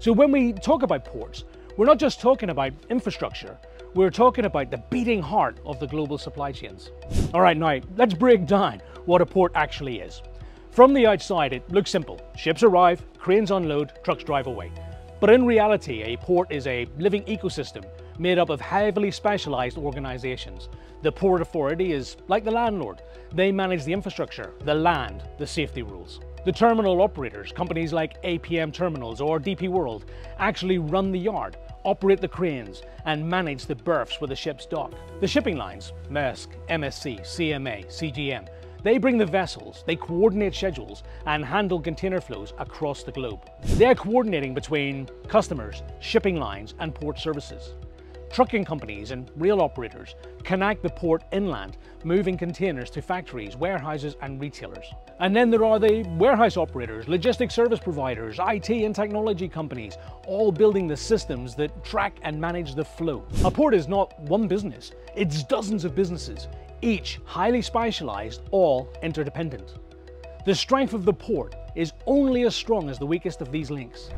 So when we talk about ports, we're not just talking about infrastructure, we're talking about the beating heart of the global supply chains. All right, now let's break down what a port actually is. From the outside, it looks simple. Ships arrive, cranes unload, trucks drive away. But in reality, a port is a living ecosystem made up of heavily specialized organizations. The Port Authority is like the landlord. They manage the infrastructure, the land, the safety rules. The terminal operators, companies like APM Terminals or DP World, actually run the yard, operate the cranes, and manage the berths where the ships dock. The shipping lines, Maersk, MSC, CMA, CGM, they bring the vessels, they coordinate schedules, and handle container flows across the globe. They're coordinating between customers, shipping lines, and port services. Trucking companies and rail operators connect the port inland, moving containers to factories, warehouses and retailers. And then there are the warehouse operators, logistics service providers, IT and technology companies, all building the systems that track and manage the flow. A port is not one business, it's dozens of businesses, each highly specialized, all interdependent. The strength of the port is only as strong as the weakest of these links.